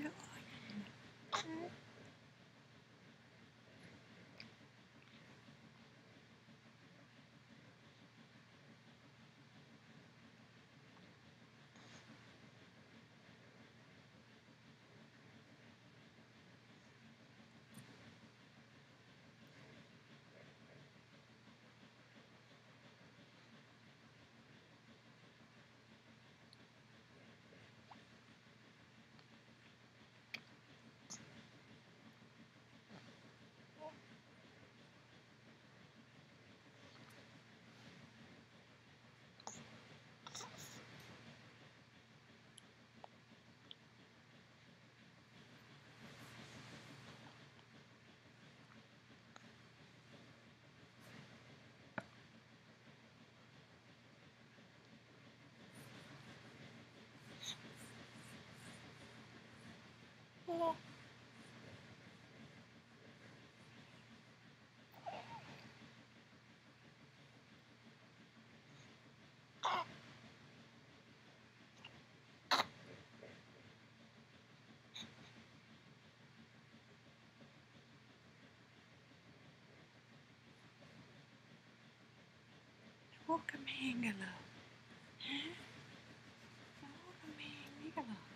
Yeah. không Welcome hang alone. Huh? Welcome hang alone.